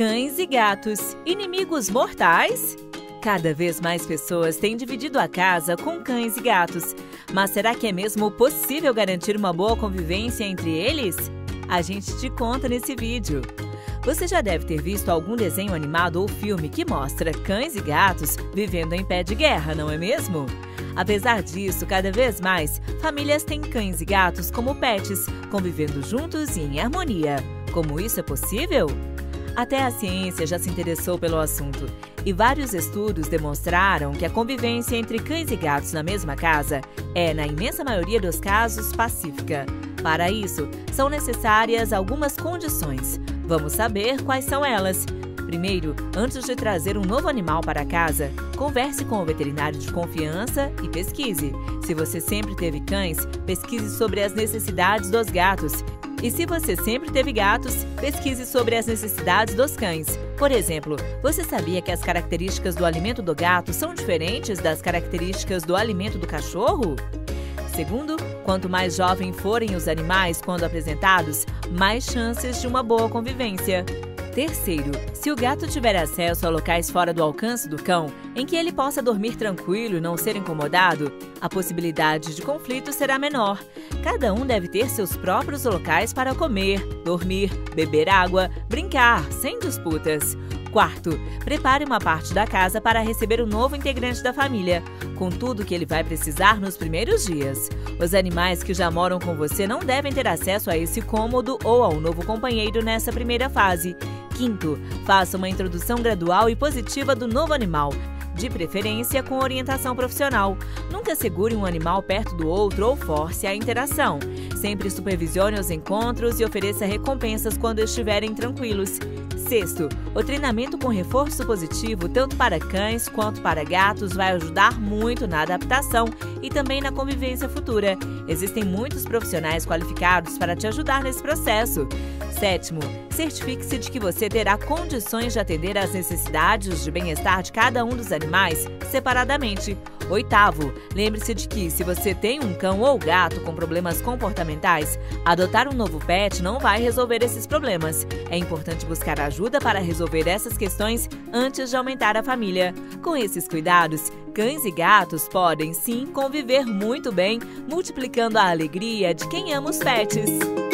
Cães e gatos, inimigos mortais? Cada vez mais pessoas têm dividido a casa com cães e gatos. Mas será que é mesmo possível garantir uma boa convivência entre eles? A gente te conta nesse vídeo. Você já deve ter visto algum desenho animado ou filme que mostra cães e gatos vivendo em pé de guerra, não é mesmo? Apesar disso, cada vez mais, famílias têm cães e gatos como pets, convivendo juntos e em harmonia. Como isso é possível? Até a ciência já se interessou pelo assunto, e vários estudos demonstraram que a convivência entre cães e gatos na mesma casa é, na imensa maioria dos casos, pacífica. Para isso, são necessárias algumas condições. Vamos saber quais são elas. Primeiro, antes de trazer um novo animal para casa, converse com o veterinário de confiança e pesquise. Se você sempre teve cães, pesquise sobre as necessidades dos gatos e se você sempre teve gatos, pesquise sobre as necessidades dos cães. Por exemplo, você sabia que as características do alimento do gato são diferentes das características do alimento do cachorro? Segundo, quanto mais jovem forem os animais quando apresentados, mais chances de uma boa convivência. Terceiro, se o gato tiver acesso a locais fora do alcance do cão, em que ele possa dormir tranquilo e não ser incomodado, a possibilidade de conflito será menor. Cada um deve ter seus próprios locais para comer, dormir, beber água, brincar, sem disputas. Quarto, prepare uma parte da casa para receber o um novo integrante da família, com tudo que ele vai precisar nos primeiros dias. Os animais que já moram com você não devem ter acesso a esse cômodo ou ao novo companheiro nessa primeira fase. Quinto, faça uma introdução gradual e positiva do novo animal, de preferência com orientação profissional. Nunca segure um animal perto do outro ou force a interação. Sempre supervisione os encontros e ofereça recompensas quando estiverem tranquilos. Sexto, o treinamento com reforço positivo, tanto para cães quanto para gatos, vai ajudar muito na adaptação e também na convivência futura. Existem muitos profissionais qualificados para te ajudar nesse processo. Sétimo, certifique-se de que você terá condições de atender às necessidades de bem-estar de cada um dos animais separadamente. Oitavo, lembre-se de que, se você tem um cão ou gato com problemas comportamentais, adotar um novo pet não vai resolver esses problemas. É importante buscar ajuda para resolver essas questões antes de aumentar a família. Com esses cuidados, cães e gatos podem sim conviver muito bem, multiplicando a alegria de quem ama os pets.